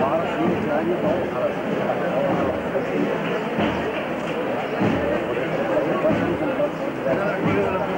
Thank you.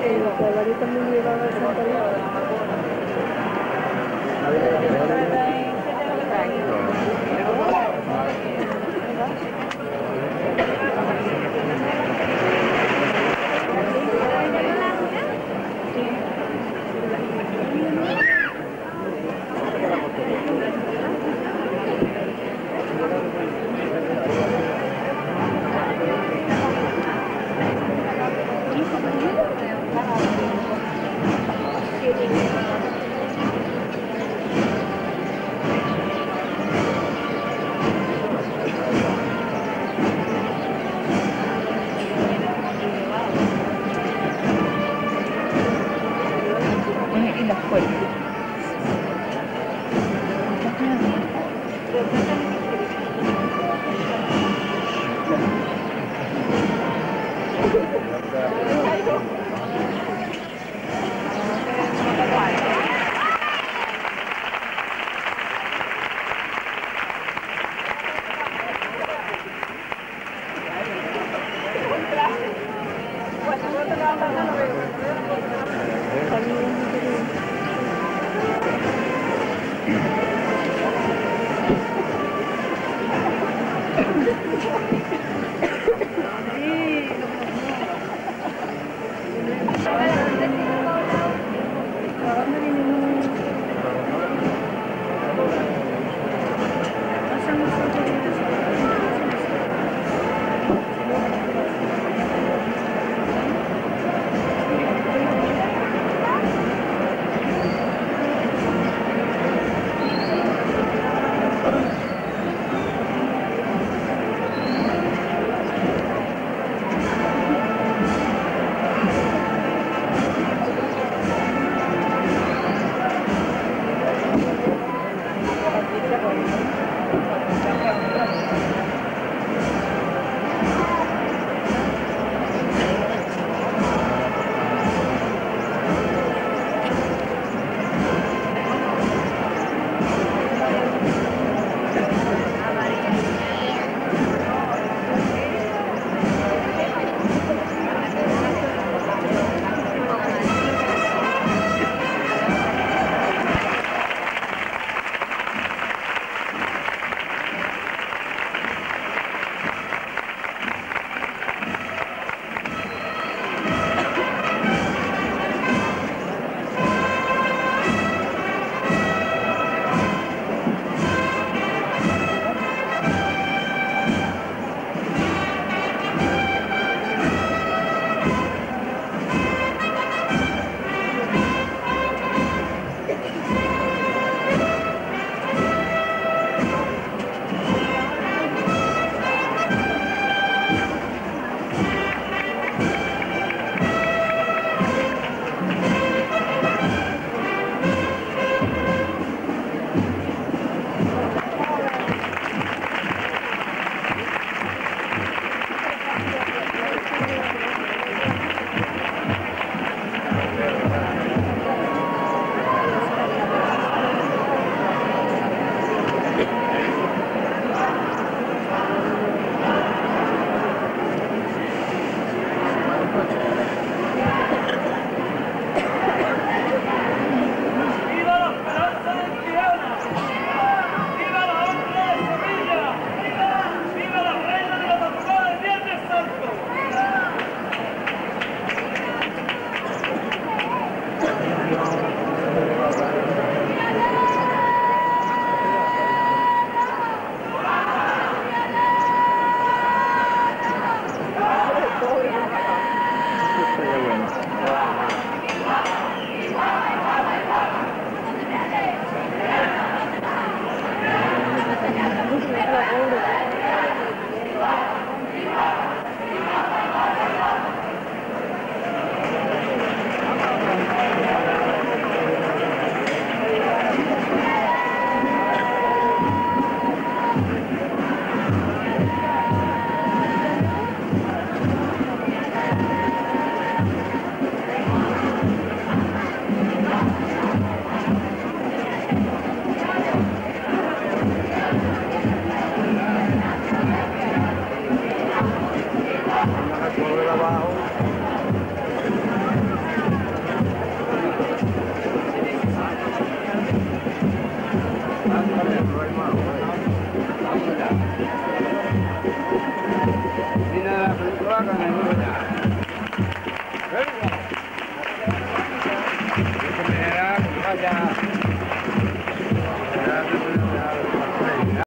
que los. 会。